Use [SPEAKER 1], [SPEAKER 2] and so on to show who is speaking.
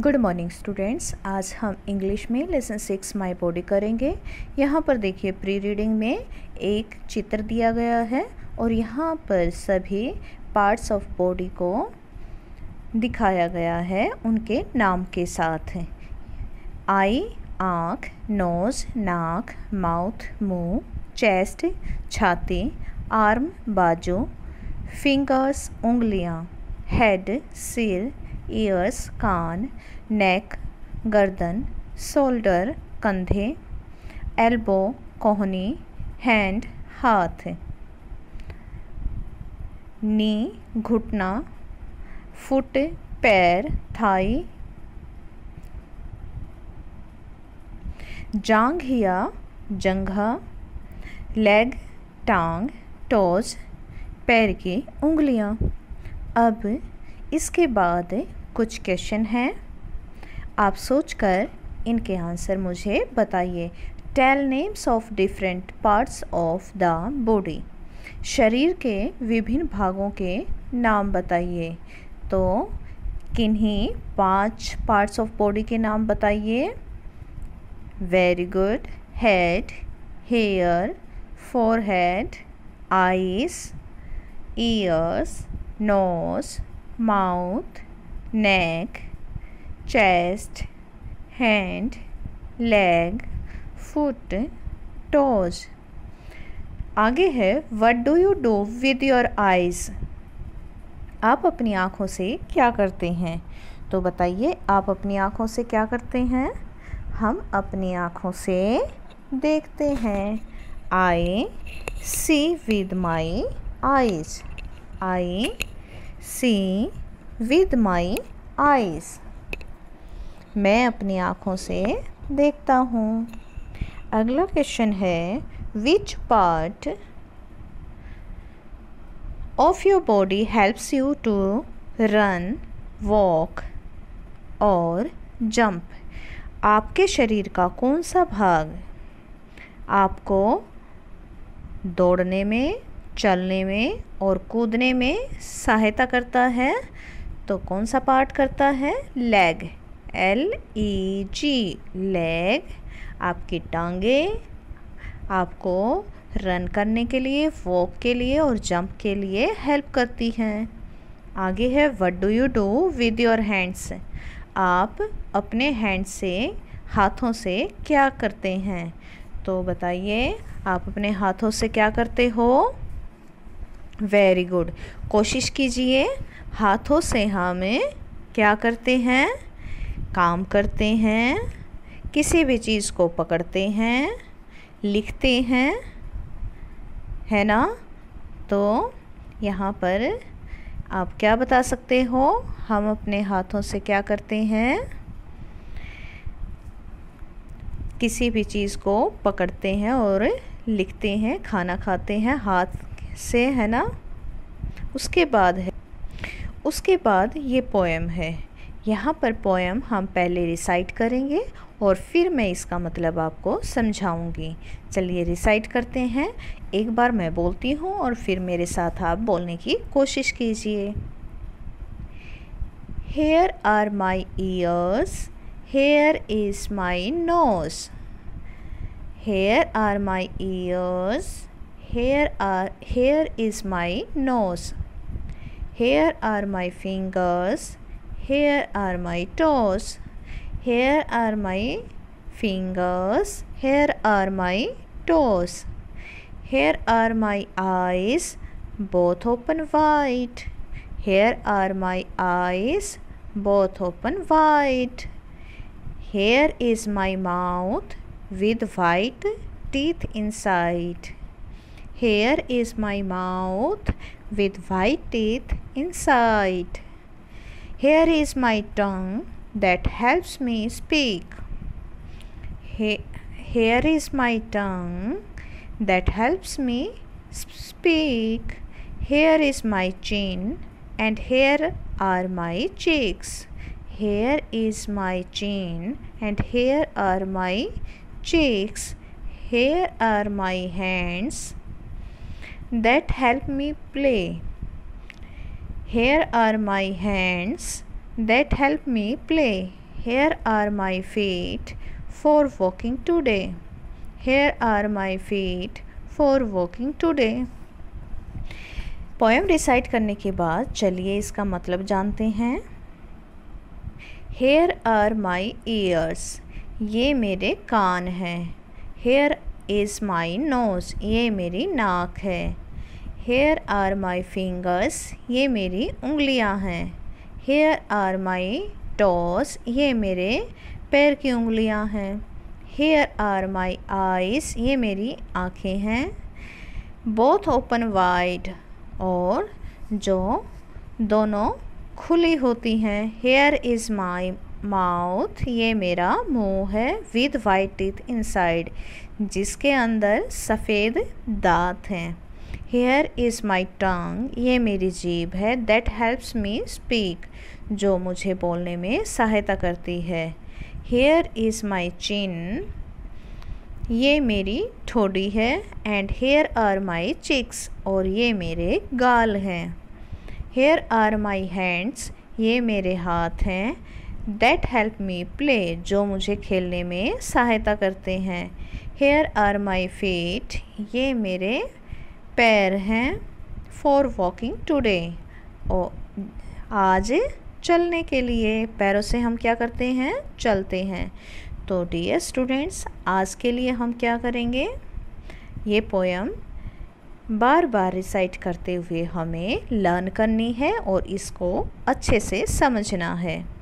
[SPEAKER 1] Good morning students आज हम English में लेसन सिक्स माई बॉडी करेंगे। यहाँ पर देखिए प्री रीडिंग में एक चित्र दिया गया है और यहाँ पर सभी पार्ट्स ऑफ़ बॉडी को दिखाया गया है, उनके नाम के साथ। आई, आँख, नोज़, नाक, माउथ, मुँह, चेस्ट, छाती, आर्म, बाजू फिंगर्स उंगलियाँ हेड सिर ईयर्स कान नेक गर्दन शोल्डर कंधे एल्बो कोहनी हैंड हाथ। नी, घुटना, फुट, पैर, थाई। जांग जंघा। लेग टांग, टोज, पैर की उंगलियाँ। अब इसके बाद कुछ क्वेश्चन हैं। आप सोचकर इनके आंसर मुझे बताइए। Tell names of different parts of the body शरीर के विभिन्न भागों के नाम बताइए। तो किन्हीं पाँच पार्ट्स ऑफ़ बॉडी के नाम बताइए। Very good head hair forehead eyes ears nose mouth neck, chest, hand, leg, foot, toes. आगे है what do you do with your eyes आप अपनी आँखों से क्या करते हैं? तो बताइए आप अपनी आँखों से क्या करते हैं? हम अपनी आँखों से देखते हैं। I see with my eyes I see with my eyes मैं अपनी आँखों से देखता हूँ। अगला क्वेश्चन है which part of your body helps you to run walk और जंप आपके शरीर का कौन सा भाग? आपको दौड़ने में, चलने में और कूदने में सहायता करता है? तो कौन सा पार्ट करता है? Leg L E G leg आपकी टांगे, आपको रन करने के लिए वॉक के लिए और जंप के लिए हेल्प करती हैं। आगे है what do you do with your hands आप अपने हैंड से, हाथों से क्या करते हैं? तो बताइए, आप अपने हाथों से क्या करते हो? वेरी गुड कोशिश कीजिए हाथों से हमें क्या करते हैं? काम करते हैं, किसी भी चीज़ को पकड़ते हैं, लिखते हैं, है ना? तो यहाँ पर आप क्या बता सकते हो? हम अपने हाथों से क्या करते हैं? किसी भी चीज़ को पकड़ते हैं और लिखते हैं, खाना खाते हैं, हाथ से, है ना? उसके बाद है उसके बाद ये पोएम है। यहाँ पर पोएम हम पहले रिसाइट करेंगे और फिर मैं इसका मतलब आपको समझाऊँगी। चलिए रिसाइट करते हैं। एक बार मैं बोलती हूँ और फिर मेरे साथ आप बोलने की कोशिश कीजिए। Here are my ears here is my nose here are my ears here are here is my nose here are my fingers. Here are my toes. Here are my fingers. Here are my toes. Here are my eyes both open wide. Here are my eyes both open wide. Here is my mouth with white teeth inside. Here is my mouth with white teeth inside. Here is my tongue that helps me speak. Here is my tongue that helps me speak. Here is my chin and here are my cheeks. Here is my chin and here are my cheeks. Here are my hands that help me play. Here are my hands that help me play. Here are my feet for walking today here are my feet for walking today poem recite करने के बाद चलिए इसका मतलब जानते हैं। Hair are my years ये मेरे कान हैं। हेयर इज़ माई नोज़ ये मेरी नाक है। हेयर आर माई फिंगर्स ये मेरी उंगलियाँ हैं. हेयर आर माई टॉस ये मेरे पैर की उंगलियाँ हैं. हेयर आर माई आइज़ ये मेरी आँखें हैं. बोथ ओपन वाइड और जो दोनों खुली होती हैं. हेयर इज़ माई माउथ ये मेरा मुँह है विद वाइट टीथ इनसाइड जिसके अंदर सफ़ेद दांत हैं. हेयर इज़ माई टंग ये मेरी जीभ है. दैट हेल्प्स मी स्पीक जो मुझे बोलने में सहायता करती है. हेयर इज़ माई चिन ये मेरी ठोड़ी है. And here are my cheeks और ये मेरे गाल हैं. हेयर आर माई हैंड्स ये मेरे हाथ हैं. दैट हेल्प मी प्ले जो मुझे खेलने में सहायता करते हैं. हेयर आर माई फीट ये मेरे पैर हैं फॉर वॉकिंग टूडे और आज चलने के लिए पैरों से हम क्या करते हैं? चलते हैं। तो डियर स्टूडेंट्स आज के लिए हम क्या करेंगे? ये पोएम बार बार रिसाइट करते हुए हमें लर्न करनी है और इसको अच्छे से समझना है।